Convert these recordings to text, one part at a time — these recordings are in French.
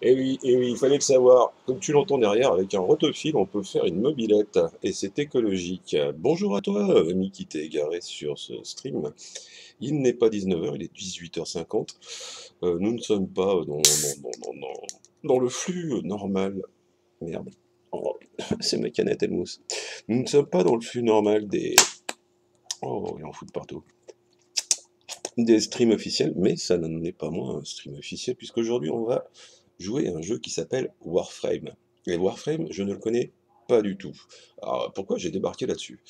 Et oui, et oui, il fallait le savoir. Comme tu l'entends derrière, avec un rotofil, on peut faire une mobilette. Et c'est écologique. Bonjour à toi, ami qui t'est égaré sur ce stream. Il n'est pas 19h, il est 18h50. Euh, nous ne sommes pas dans, dans, dans, dans, dans le flux normal. Merde. Oh, c'est ma canette, elle mousse. Nous ne sommes pas dans le flux normal des... Oh, il en fout de partout des streams officiels, mais ça n'en est pas moins un stream officiel, puisqu'aujourd'hui on va jouer à un jeu qui s'appelle Warframe. Et Warframe, je ne le connais pas du tout. Alors pourquoi j'ai débarqué là-dessus?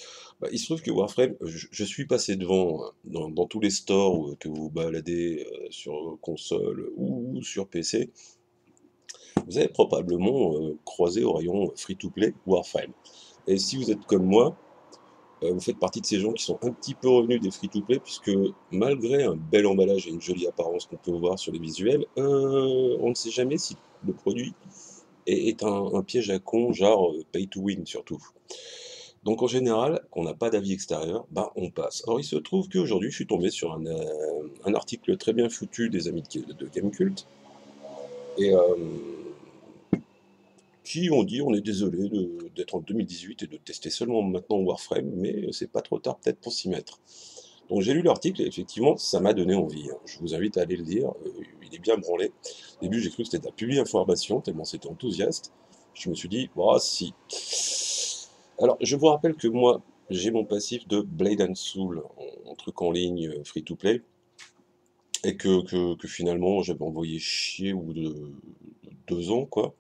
Bah, Il se trouve que Warframe, je, suis passé devant dans, tous les stores que vous baladez euh, sur console ou sur PC. Vous avez probablement euh, croisé au rayon free-to-play Warframe. Et si vous êtes comme moi, euh, vous faites partie de ces gens qui sont un petit peu revenus des free-to-play, puisque malgré un bel emballage et une jolie apparence qu'on peut voir sur les visuels, euh, on ne sait jamais si le produit est, un, piège à con, genre euh, pay to win surtout. Donc en général, qu'on n'a pas d'avis extérieur, bah on passe. Alors il se trouve qu'aujourd'hui, je suis tombé sur un, article très bien foutu des amis de, de Gamecult, et qui ont dit on est désolé d'être en 2018 et de tester seulement maintenant Warframe, mais c'est pas trop tard peut-être pour s'y mettre. Donc j'ai lu l'article et effectivement ça m'a donné envie. Hein. Je vous invite à aller le lire, euh, il est bien branlé. Au début j'ai cru que c'était de la publi information, tellement c'était enthousiaste. Je me suis dit, oh si. Alors je vous rappelle que moi j'ai mon passif de Blade and Soul, en, truc en ligne euh, free to play, et que, que, finalement j'avais envoyé chier au de deux ans quoi.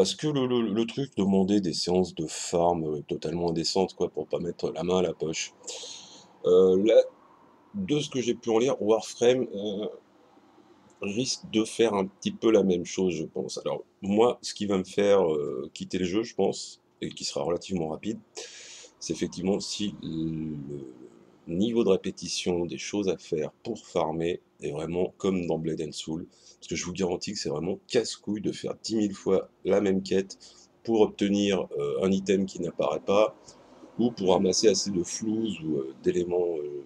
Parce que le, truc demandait des séances de farm euh, totalement indécentes, quoi, pour pas mettre la main à la poche. Euh, de ce que j'ai pu en lire, Warframe euh, risque de faire un petit peu la même chose, je pense. Alors, moi, ce qui va me faire quitter le jeu, je pense, et qui sera relativement rapide, c'est effectivement si le niveau de répétition des choses à faire pour farmer est vraiment comme dans Blade and Soul. Parce que je vous garantis que c'est vraiment casse-couille de faire 10 000 fois la même quête pour obtenir euh, un item qui n'apparaît pas, ou pour ramasser assez de flous ou euh, d'éléments euh,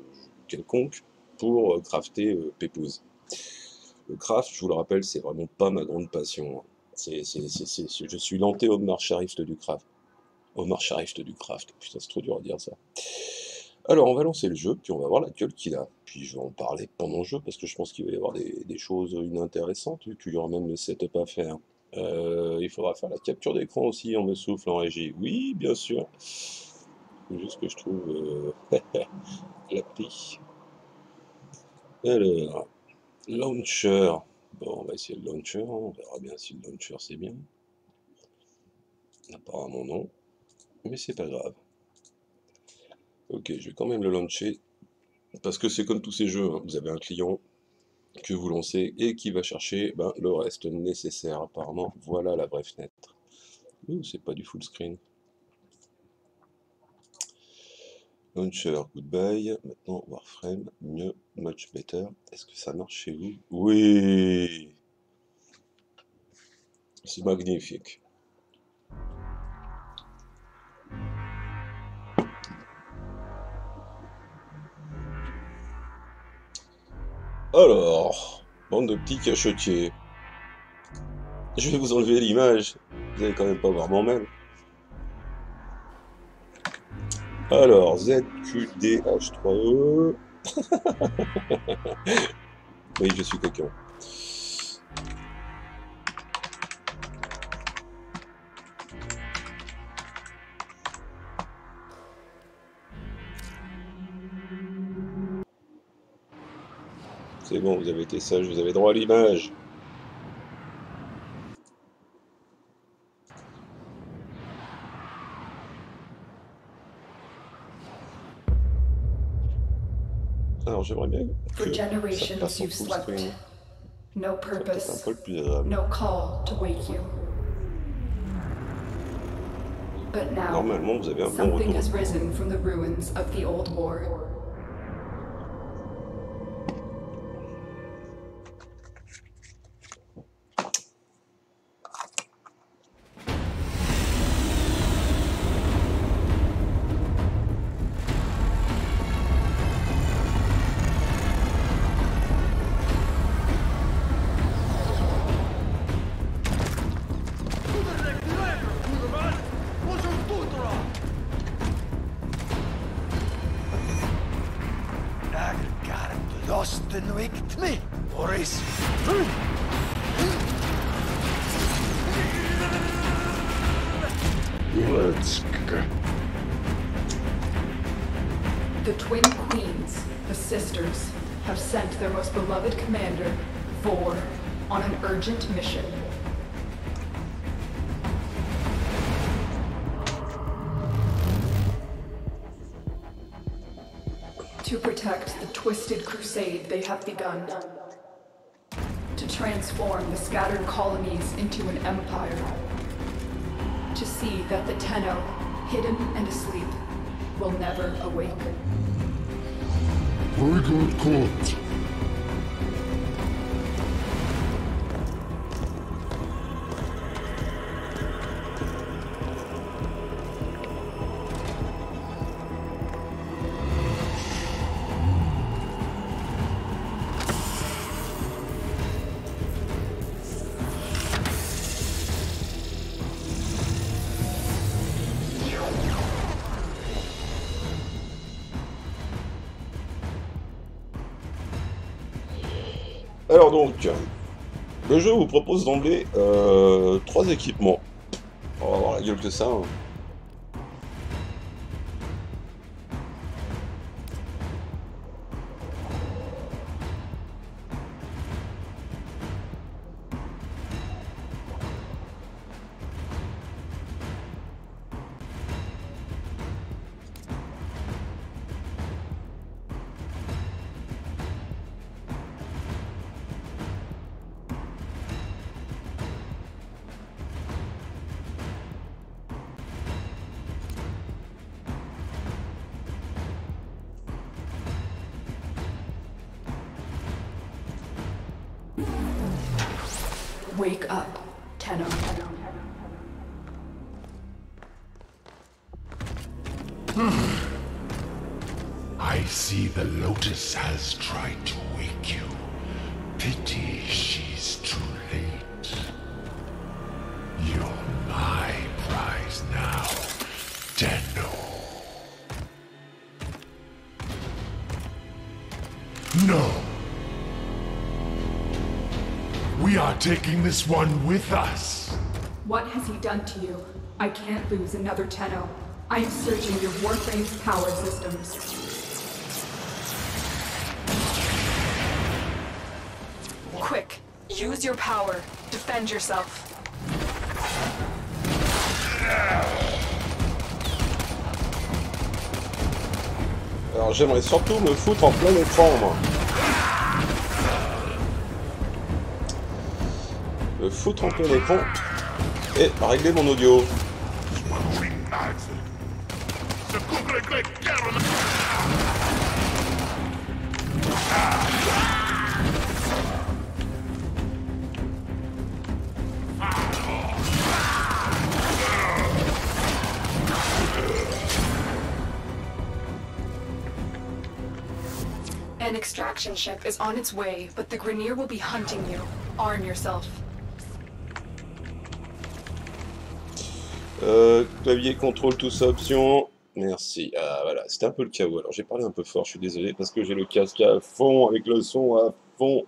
quelconques pour crafter Pépouze. Le craft, je vous le rappelle, c'est vraiment pas ma grande passion. Hein. Je suis l'anté Omar Sharif du craft. Omar Sharif du craft. Putain, c'est trop dur à dire ça. Alors, on va lancer le jeu, puis on va voir la gueule qu'il a. Puis je vais en parler pendant le jeu, parce que je pense qu'il va y avoir des, choses inintéressantes, vu qu'il y aura même le setup à faire. Euh, il faudra faire la capture d'écran aussi, on me souffle en régie. Oui, bien sûr. Juste que je trouve euh, l'appli. Alors, launcher. Bon, on va essayer le launcher, on verra bien si le launcher c'est bien. Apparemment non, mais c'est pas grave. Ok, je vais quand même le lancer, parce que c'est comme tous ces jeux, hein. vous avez un client que vous lancez et qui va chercher ben, le reste nécessaire apparemment. Voilà la vraie fenêtre. c'est pas du full screen. Launcher, goodbye. Maintenant, Warframe, mieux, much better. Est-ce que ça marche chez vous? Oui C'est magnifique. Alors, bande de petits cachetiers. Je vais vous enlever l'image. Vous allez quand même pas voir mon mail. Alors, ZQDH3E. oui, je suis quelqu'un. C'est bon, vous avez été sage, vous avez droit à l'image. Alors j'aimerais bien que ça passe en full screen. No purpose, un peu le plus agréable. No call to wake you. Normalement, vous avez un bon retour. Has risen from the ruins of the old war. Their most beloved commander, Vor, on an urgent mission. To protect the twisted crusade they have begun. To transform the scattered colonies into an empire. To see that the Tenno, hidden and asleep, will never awake. I got caught. Jeu vous propose d'emblée euh, trois équipements. On va avoir la gueule que ça. hein. Wake up, Tenno. Hmm. I see the Lotus has tried to taking this one with us. What has he done to you? I can't lose another Tenno. I am searching your Warframe's power systems. Quick, use your power. Defend yourself. Alors j'aimerais surtout me foutre en plein écran, moi. Foutre et régler mon audio. An extraction ship is on its way, but the Grenier will be hunting you. Arm yourself. Euh, clavier, contrôle, tout ça, option. Merci. Ah voilà, c'était un peu le chaos. Alors j'ai parlé un peu fort, je suis désolé, parce que j'ai le casque à fond, avec le son à fond.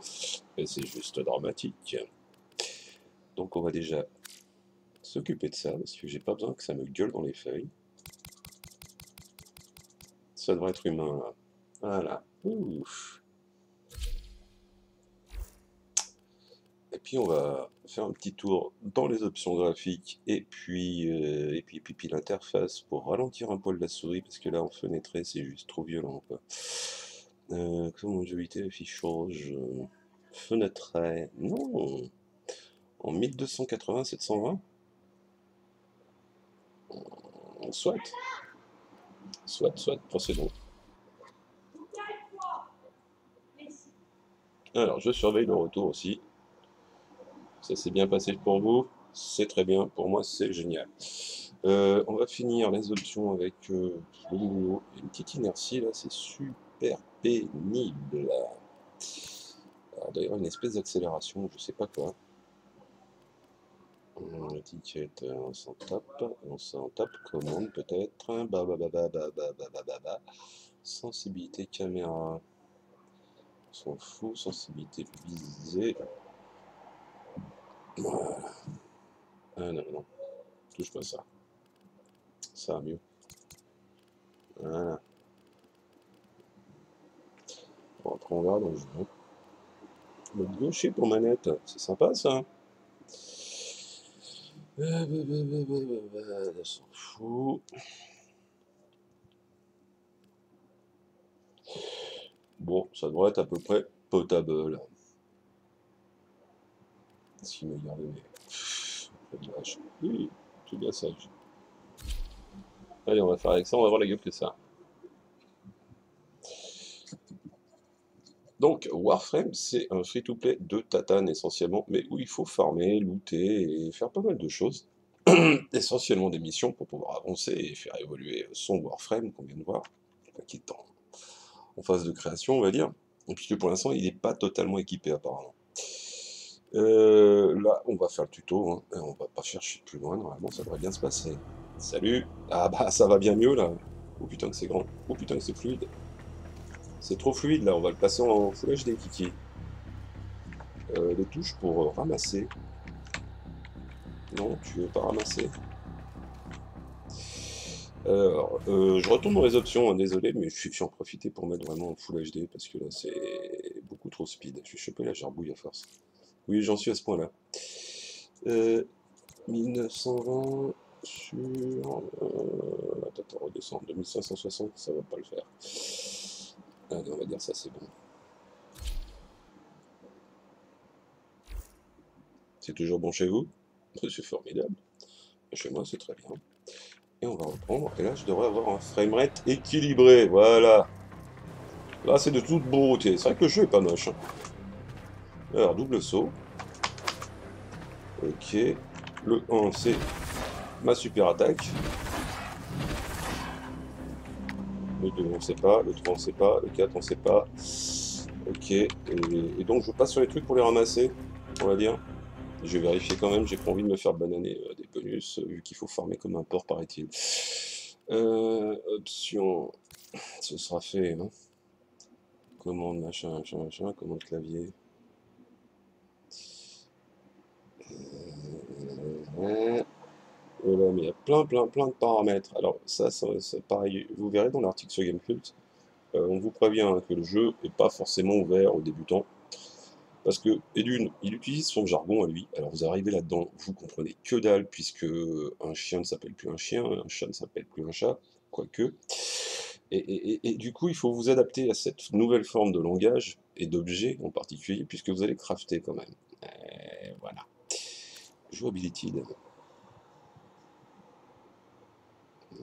Et c'est juste dramatique. Donc on va déjà s'occuper de ça, parce que j'ai pas besoin que ça me gueule dans les feuilles. Ça devrait être humain, là. Voilà. Ouf. Et puis on va faire un petit tour dans les options graphiques et puis, euh, et puis, l'interface pour ralentir un poil la souris parce que là en fenêtré c'est juste trop violent quoi. Euh, comment mobilité, affichage, euh, fenêtré, non, en 1280, 720, soit, soit, soit, procédons. Alors je surveille le retour aussi. Ça s'est bien passé pour vous, c'est très bien, pour moi c'est génial. Euh, on va finir les options avec euh, une petite inertie là, c'est super pénible. Alors d'ailleurs une espèce d'accélération, je sais pas quoi. Hum, Étiquette, on s'en tape, on s'en tape, commande peut-être, bah bah bah bah bah bah bah bah bah. Sensibilité caméra. On s'en fout, sensibilité visée. Voilà. Ah non, non. Touche pas ça. Ça va mieux. Voilà. Après on verra dans le jeu. gaucher pour manette, c'est sympa ça. Euh, On s'en fout. Bon, ça devrait être à peu près potable. Si. Oui, bien. Allez, on va faire avec ça, on va voir la gueule que ça. Donc, Warframe, c'est un free-to-play de tatane essentiellement, mais où il faut farmer, looter et faire pas mal de choses. essentiellement des missions pour pouvoir avancer et faire évoluer son Warframe qu'on vient de voir, qui est en, phase de création, on va dire, et puisque pour l'instant, il n'est pas totalement équipé apparemment. Euh, là, on va faire le tuto, hein, on va pas chercher plus loin, normalement ça devrait bien se passer. Salut Ah bah ça va bien mieux là Oh putain que c'est grand, oh putain que c'est fluide. C'est trop fluide là, on va le passer en Full HD Kiki. Euh, les touches pour euh, ramasser. Non, tu veux pas ramasser. Alors, euh, je retourne dans les options, hein, désolé, mais je suis j'en profiter pour mettre vraiment en Full HD parce que là c'est beaucoup trop speed. Je suis chopé la gerbouille à force. Oui, j'en suis à ce point-là. Euh, 1920 sur. Euh, attends, attends, redescendre. 2560, ça va pas le faire. Allez, on va dire ça, c'est bon. C'est toujours bon chez vous? C'est formidable. Chez moi, c'est très bien. Et on va reprendre. Et là, je devrais avoir un framerate équilibré. Voilà. Là, c'est de toute beauté. C'est vrai que le jeu est pas moche. Alors, double saut. Ok. Le 1, c'est ma super attaque. Le 2, on sait pas. Le 3, on sait pas. Le 4, on sait pas. Ok. Et, et donc, je passe sur les trucs pour les ramasser, on va dire. Je vais vérifier quand même. J'ai pas envie de me faire bananer euh, des bonus, euh, vu qu'il faut farmer comme un porc, paraît-il. Euh, option. Ce sera fait. Hein. Commande, machin, machin, machin. Commande clavier. Ouais. Voilà, mais il y a plein, plein, plein de paramètres. Alors, ça, c'est pareil. Vous verrez dans l'article sur Gamecult, euh, on vous prévient hein, que le jeu n'est pas forcément ouvert aux débutants. Parce que, et d'une, il utilise son jargon à lui. Alors, vous arrivez là-dedans, vous comprenez que dalle, puisque un chien ne s'appelle plus un chien, un chat ne s'appelle plus un chat, quoique. Et, et- du coup, il faut vous adapter à cette nouvelle forme de langage et d'objets en particulier, puisque vous allez crafter quand même. Voilà. Jouability, d'abord.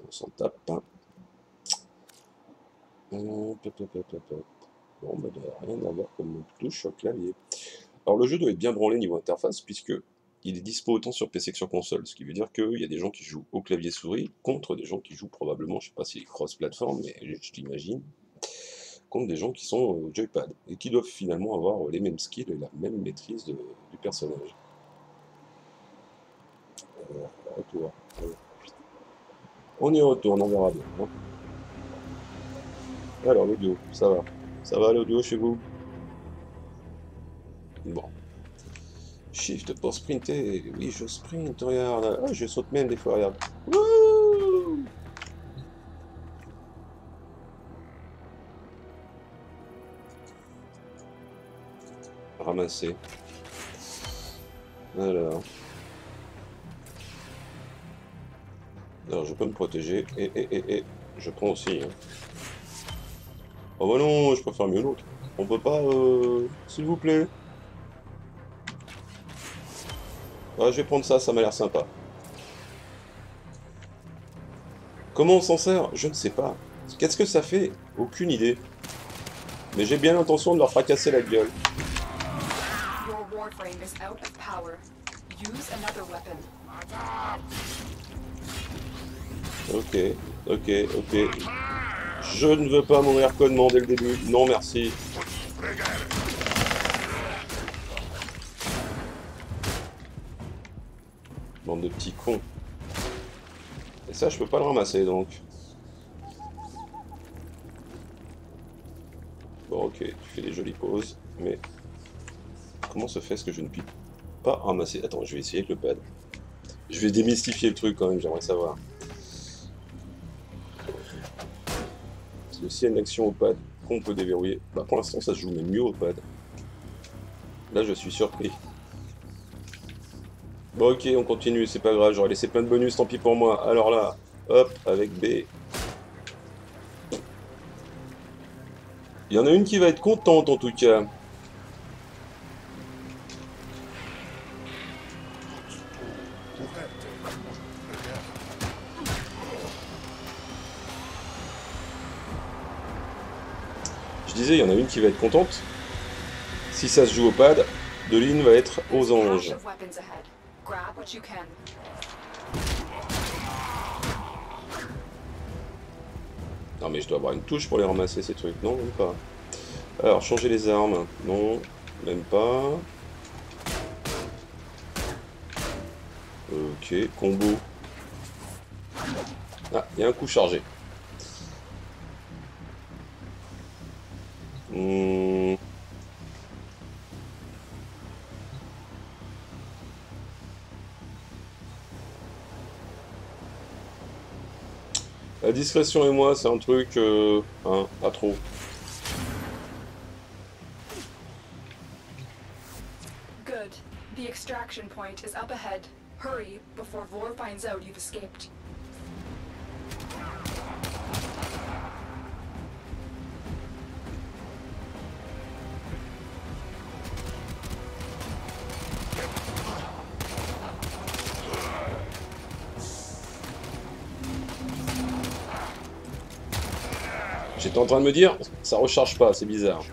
On s'en tape. hein. Bon, bah, de- rien à voir comme touche le clavier. Alors, le jeu doit être bien branlé niveau interface, puisque il est dispo autant sur PC que sur console. Ce qui veut dire qu'il y a des gens qui jouent au clavier souris contre des gens qui jouent probablement, je sais pas si cross-platform, mais je l'imagine, contre des gens qui sont au joypad et qui doivent finalement avoir les mêmes skills et la même maîtrise du personnage. On y retourne, on verra bien. hein. Alors, l'audio, ça va. Ça va l'audio chez vous? Bon. Shift pour sprinter. Oui, je sprint, regarde. Ah, je saute même des fois, regarde. Ramasser. Alors. Alors, je peux me protéger. Et, et, et, et. Je prends aussi. hein. Oh bah non, je préfère mieux l'autre. On peut pas, euh, s'il vous plaît. Ouais, je vais prendre ça, ça m'a l'air sympa. Comment on s'en sert? Je ne sais pas. Qu'est-ce que ça fait? Aucune idée. Mais j'ai bien l'intention de leur fracasser la gueule. Warframe out of power. Weapon. Ok, ok, ok. Je ne veux pas mourir connement dès le début. Non, merci. Bande de petits cons. Et ça, je peux pas le ramasser, donc. Bon, ok. Tu fais des jolies pauses, mais comment se fait-ce que je ne puis pas ramasser? Attends, je vais essayer avec le pad. Je vais démystifier le truc quand même, j'aimerais savoir. Que y une action au pad qu'on peut déverrouiller, bah pour l'instant ça se joue même mieux au pad. Là je suis surpris. Bon ok, on continue, c'est pas grave, j'aurais laissé plein de bonus, tant pis pour moi. Alors là, hop, avec B. Il y en a une qui va être contente en tout cas. Il y en a une qui va être contente. Si ça se joue au pad, Deline va être aux anges. Non mais je dois avoir une touche pour les ramasser ces trucs, non même pas. Alors changer les armes, non, même pas. Ok, combo. Ah, il y a un coup chargé. La discrétion et moi, c'est un truc, euh, hein, pas trop. Good. The extraction point is up ahead. Hurry before Vor finds out you've escaped. J'étais en train de me dire, ça recharge pas, c'est bizarre.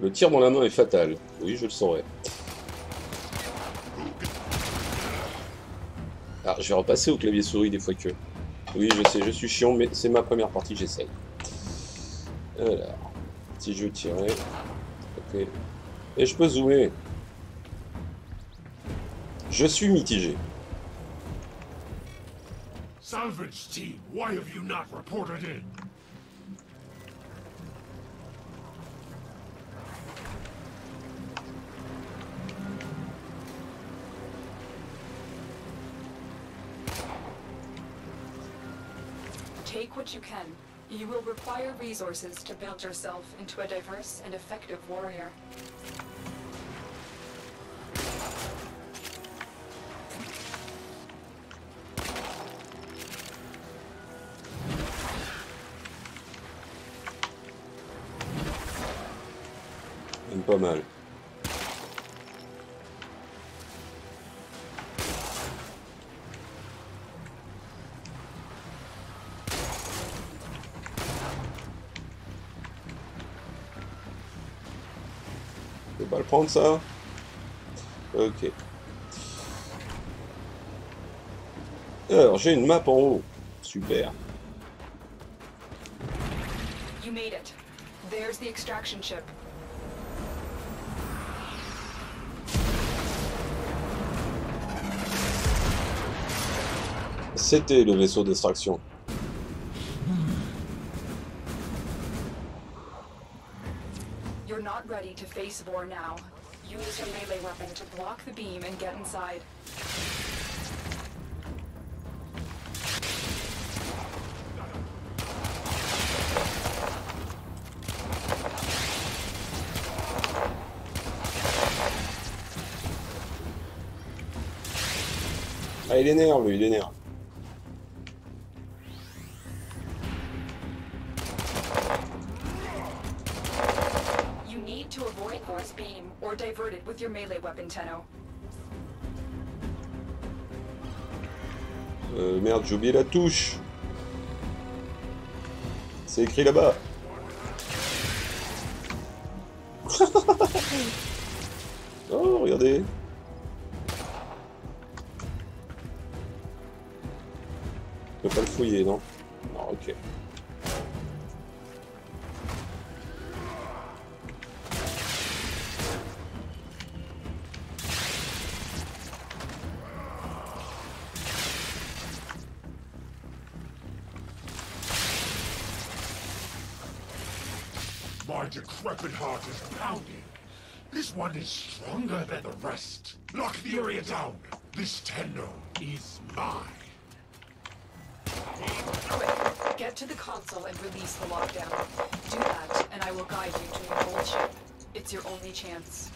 Le tir dans la main est fatal. Oui, je le saurais. Ah, je vais repasser au clavier souris des fois que. Oui, je sais, je suis chiant, mais c'est ma première partie, j'essaye. Alors, si je tirais. Ok. Et je peux zoomer. Je suis mitigé. Salvage team, why have you not reported in? Take what you can. You will require resources to build yourself into a diverse and effective warrior. Prendre ça Ok. Alors, j'ai une map en haut. Super. You made it. There's the extraction ship. C'était le vaisseau d'extraction. Not ready to face Vor now. Use your melee weapon to block the beam and get inside. Ah, il énerve, lui, il. Melee weapon, Tenno. Euh, merde, j'ai oublié la touche. C'est écrit là-bas. Decrepit heart is pounding. This one is stronger than the rest. Lock the area down. This Tenno is mine. Quick, get to the console and release the lockdown. Do that, and I will guide you to your old ship. It's your only chance.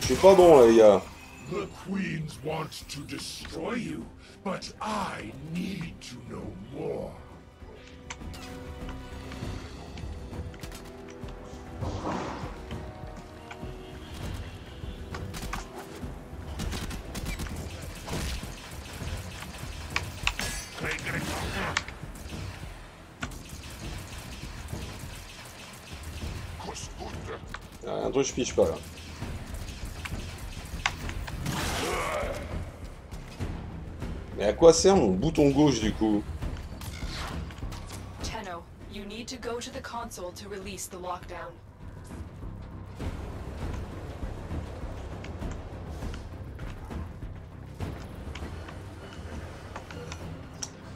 Je suis pas bon là, les gars. The queens want to destroy you, but I need to know more. Je piche pas là. Mais à quoi sert mon bouton gauche du coup Tenno, you need to go to the console to release the lockdown.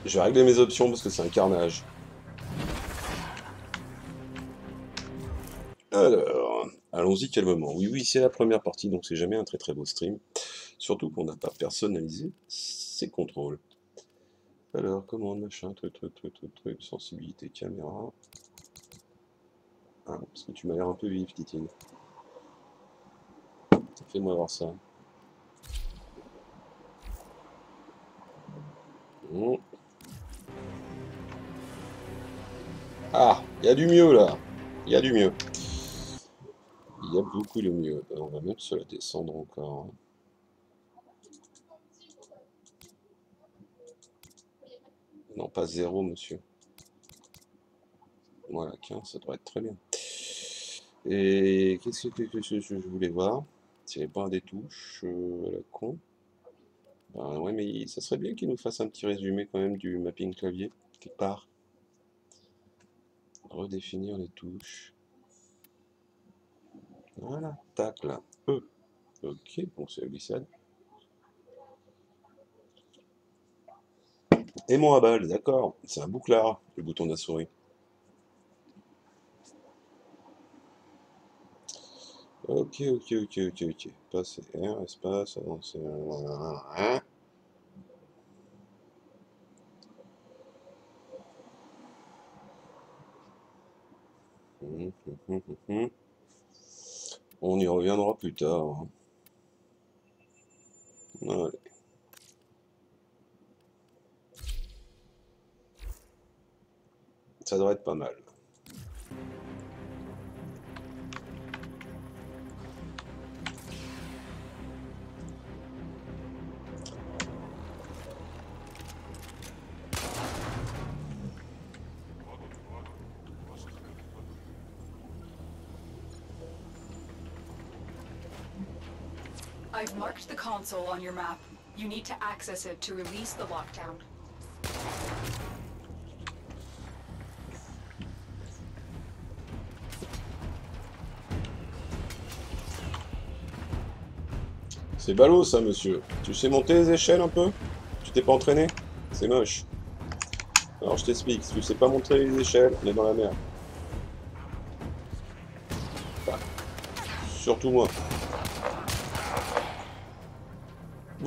Je vais régler mes options parce que c'est un carnage. Alors, allons-y calmement. Oui, oui, c'est la première partie, donc c'est jamais un très très beau stream. Surtout qu'on n'a pas personnalisé ses contrôles. Alors, commande, machin, truc, truc, truc, truc, sensibilité, caméra. Ah, parce que tu m'as l'air un peu vif, Titine. Fais-moi voir ça. Bon. Ah, il y a du mieux là. Il y a du mieux. Il y a beaucoup de mieux. Euh, On va même se la descendre encore. hein. Non, pas zéro, monsieur. Voilà, 15, ça devrait être très bien. Et qu'est-ce que, je voulais voir? C'est pas des touches euh, la con. Ben ouais, mais ça serait bien qu'il nous fasse un petit résumé quand même du mapping clavier, quelque part. Redéfinir les touches. Voilà, tac là. E. Ok, bon c'est la glissade. Aimant à balle, d'accord. C'est un bouclard, le bouton de la souris. Ok, ok, ok, ok, ok. Passer R, espace, avancer. Hein Hum, hum, hum, hum, hum. On y reviendra plus tard. hein. Ça devrait être pas mal. I've marked the console on your map. You need to access it to release the lockdown. C'est ballot ça, monsieur. Tu sais monter les échelles un peu? Tu t'es pas entraîné? C'est moche. Alors je t'explique, si tu sais pas monter les échelles, on est dans la merde. Surtout moi.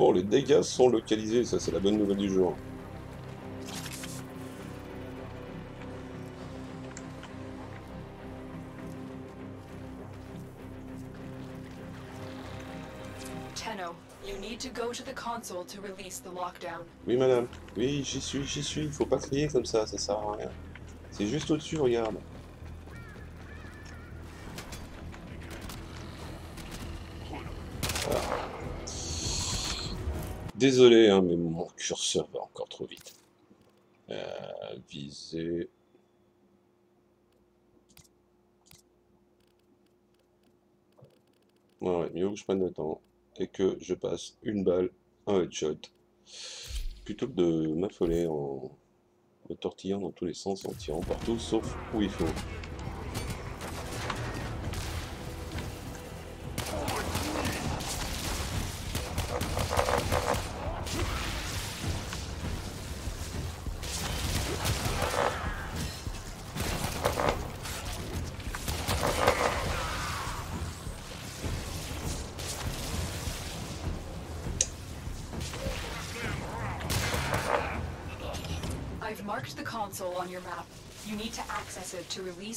Bon, les dégâts sont localisés, ça c'est la bonne nouvelle du jour. Oui, madame. Oui, j'y suis, j'y suis. Faut pas crier comme ça, ça sert à rien. C'est juste au-dessus, regarde. Désolé, hein, mais mon curseur va encore trop vite. Euh, viser. Ouais, mieux que je prenne le temps et que je passe une balle, un headshot, plutôt que de m'affoler en me tortillant dans tous les sens, en tirant partout, sauf où il faut.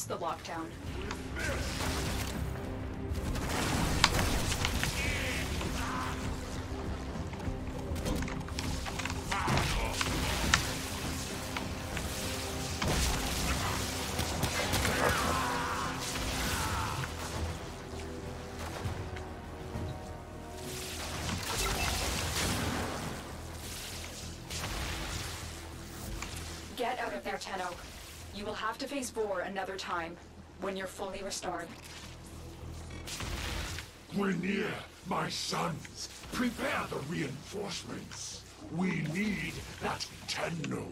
It the lockdown. Get out of there, Tenno. You will have to face Vor another time, when you're fully restored. Grineer, my sons, prepare the reinforcements. We need that Tenno.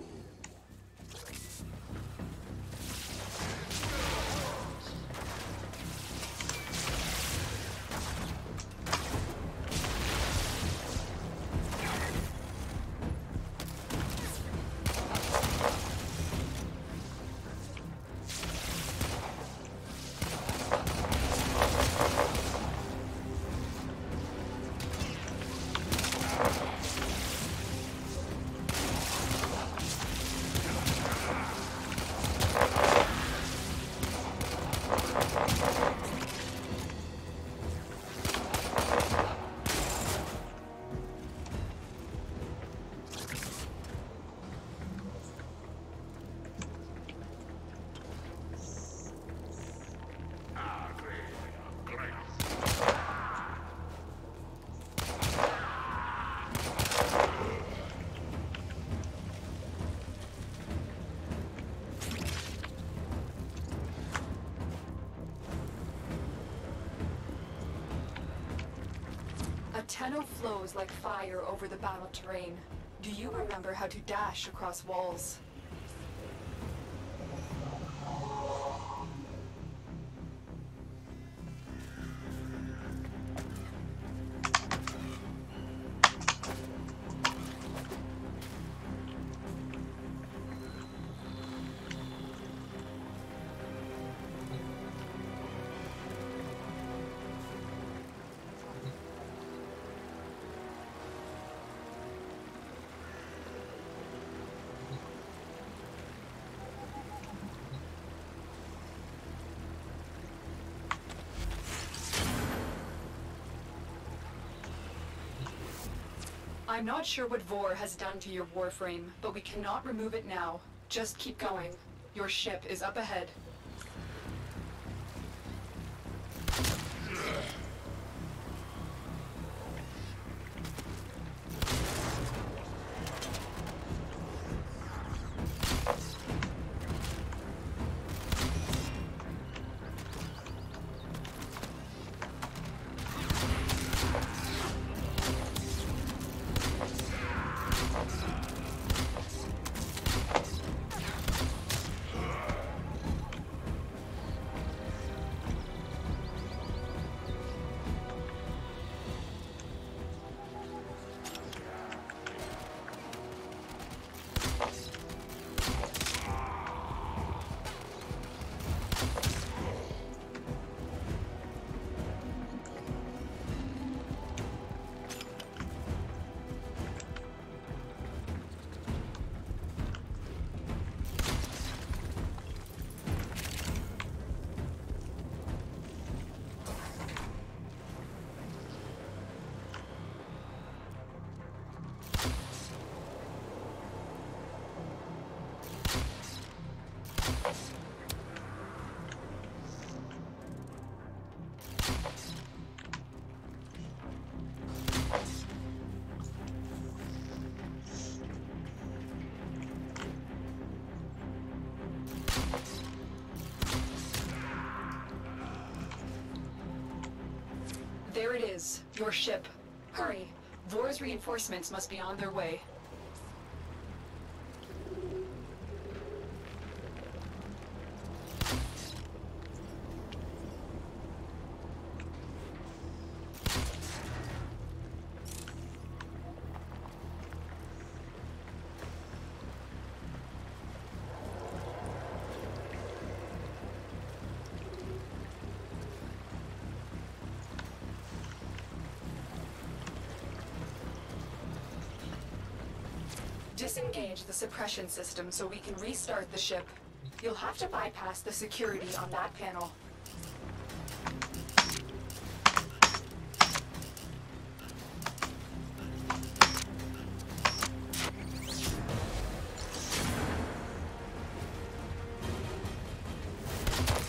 Tenno flows like fire over the battle terrain. Do you remember how to dash across walls? I'm not sure what Vor has done to your warframe, but we cannot remove it now. Just keep going. Your ship is up ahead. Your ship. Hurry. Vor's reinforcements must be on their way. Disengage the suppression system so we can restart the ship. You'll have to bypass the security on that panel.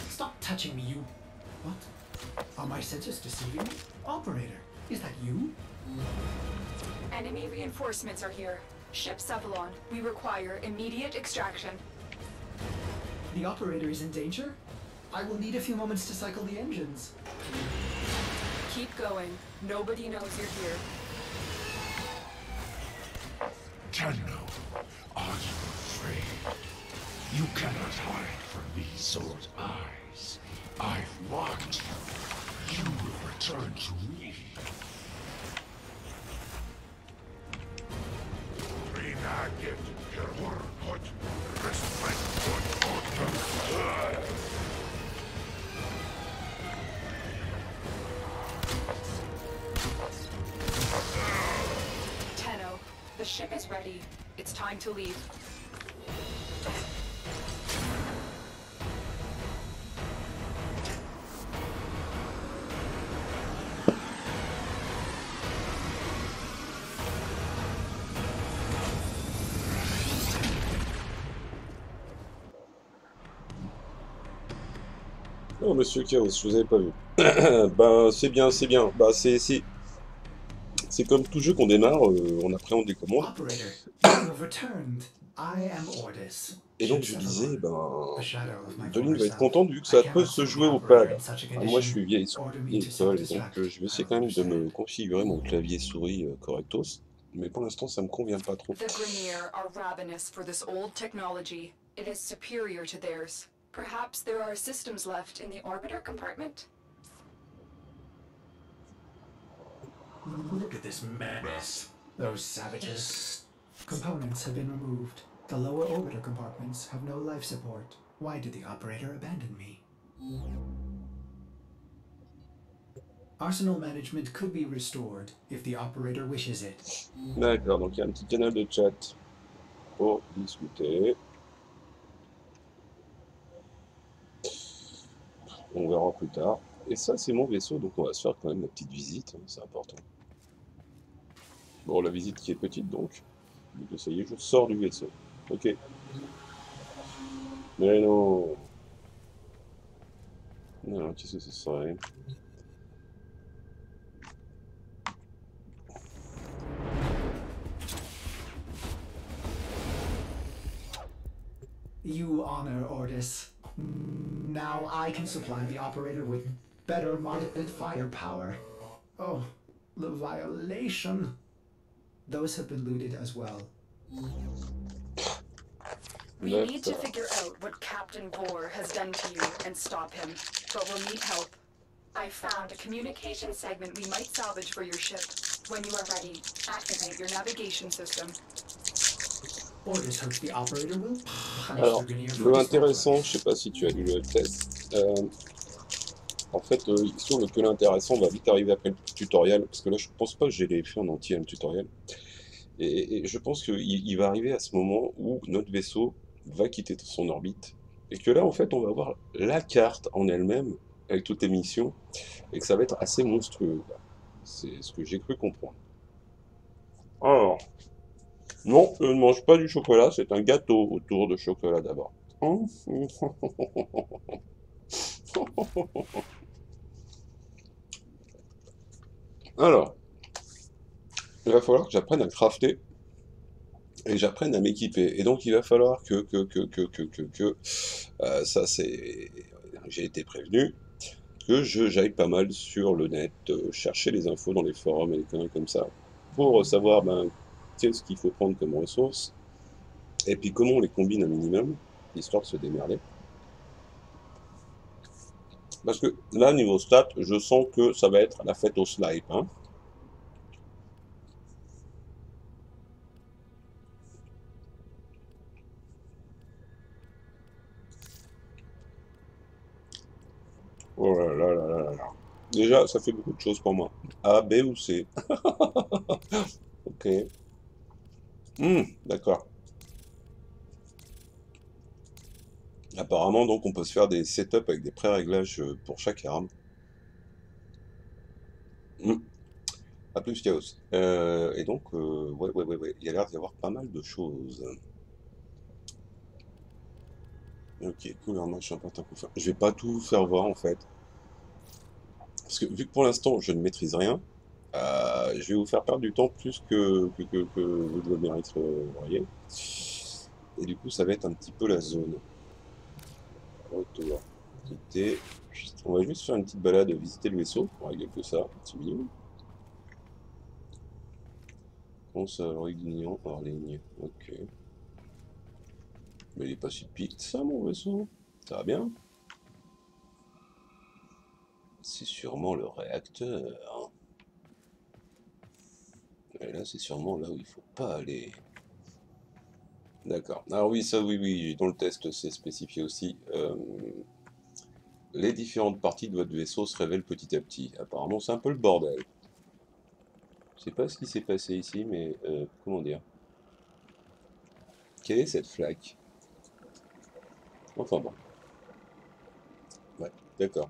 Stop touching me, you. What? Are my senses deceiving me? Operator, is that you? Enemy reinforcements are here. Ship Cephalon, we require immediate extraction. The operator is in danger? I will need a few moments to cycle the engines. Keep going. Nobody knows you're here. Tenno, are you afraid? You cannot hide from these sword eyes. I've marked you. You will return to me. To leave. Oh, monsieur Chaos, je vous avais pas vu. ben, c'est bien, c'est bien. Bah, c'est, c'est, c'est comme tout jeu qu'on démarre, euh, on appréhende des commandes. Operator, you have returned. I am Ordis. Et donc, je disais, ben, The shadow of my Deline former va être content vu que ça peut se jouer the au pad. moi, je suis vieille école, donc euh, je vais essayer quand même de me configurer mon clavier souris euh, correctos. Mais pour l'instant, ça me convient pas trop. The Grineer are ravenous for this old technology. It is superior to theirs. Perhaps there are systems left in the orbiter compartment? Look at this madness. Those savages. Components have been removed. The lower orbiter compartments have no life support. Why did the operator abandon me? Arsenal management could be restored if the operator wishes it. D'accord, donc il y a un petit canal de chat pour discuter. On verra plus tard. Et ça, c'est mon vaisseau, donc on va se faire quand même la petite visite, hein, c'est important. Bon, la visite qui est petite, donc. Donc ça y est, je sors du vaisseau. Ok. Mais non. Non, qu'est-ce que ce serait You honor Ordis. Now I can supply the operator with better modded firepower. Oh, the violation. Those have been looted as well. We That's, need to figure out what Captain Vor has done to you and stop him, but we'll need help. I found a communication segment we might salvage for your ship. When you are ready, activate your navigation system. Ordis hopes the operator will punish Alors, the Grineer le intéressant, je sais pas si tu as lu le test, euh, en fait, euh, se trouve que l'intéressant va vite arriver après le tutoriel, parce que là, je pense pas que j'ai fait en entier, le tutoriel. Et, je pense qu'il il va arriver à ce moment où notre vaisseau va quitter son orbite, et que là, en fait, on va voir la carte en elle-même, avec toutes les missions, et que ça va être assez monstrueux. C'est ce que j'ai cru comprendre. Alors, non, je ne mange pas du chocolat, c'est un gâteau autour de chocolat d'abord. Alors, il va falloir que j'apprenne à crafter et j'apprenne à m'équiper. Et donc, il va falloir que, que, que, que, que, que, euh, ça c'est, j'ai été prévenu, que j'aille pas mal sur le net, euh, chercher les infos dans les forums et les conneries comme ça, pour savoir ben, qu'est-ce qu'il faut prendre comme ressources, et puis comment on les combine un minimum, histoire de se démerder. Parce que là, niveau stats, je sens que ça va être la fête au snipe. Hein. Oh là là là là là. Déjà, ça fait beaucoup de choses pour moi. A, B ou C? ok. Hmm, d'accord. Apparemment, donc, on peut se faire des setups avec des pré-réglages euh, pour chaque arme. Hmm. A plus Chaos. Euh, et donc, euh, ouais, ouais, ouais, ouais, il y a l'air d'y avoir pas mal de choses. Ok, couleur machin, patin, coup Je vais pas tout faire voir en fait. Parce que vu que pour l'instant je ne maîtrise rien, je vais vous faire perdre du temps plus que, que, vous le méritez, vous voyez. Et du coup, ça va être un petit peu la zone. On va juste faire une petite balade, visiter le vaisseau, pour régler que ça, c'est mignon. Réunion, hors ligne, ok. Mais il est pas si pique ça, mon vaisseau. Ça va bien C'est sûrement le réacteur. Et là, c'est sûrement là où il faut pas aller. D'accord. Alors oui, ça, oui, oui, dans le test, c'est spécifié aussi. Euh, les différentes parties de votre vaisseau se révèlent petit à petit. Apparemment, c'est un peu le bordel. Je sais pas ce qui s'est passé ici, mais euh, comment dire? Quelle est cette flaque? Enfin bon. Ouais, d'accord.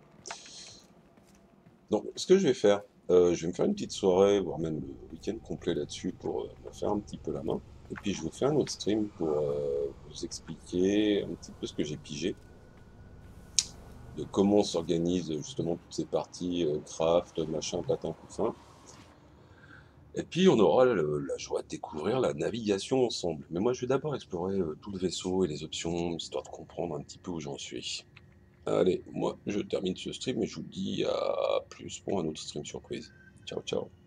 Donc, ce que je vais faire, euh, je vais me faire une petite soirée, voire même le week-end complet là-dessus pour euh, me faire un petit peu la main. Et puis je vous fais un autre stream pour euh, vous expliquer un petit peu ce que j'ai pigé. De comment s'organise justement toutes ces parties craft, machin, patin, couffin. Et puis on aura la joie de découvrir la navigation ensemble. Mais moi je vais d'abord explorer euh, tout le vaisseau et les options, histoire de comprendre un petit peu où j'en suis. Allez, moi je termine ce stream et je vous dis à plus pour un autre stream surprise. Ciao ciao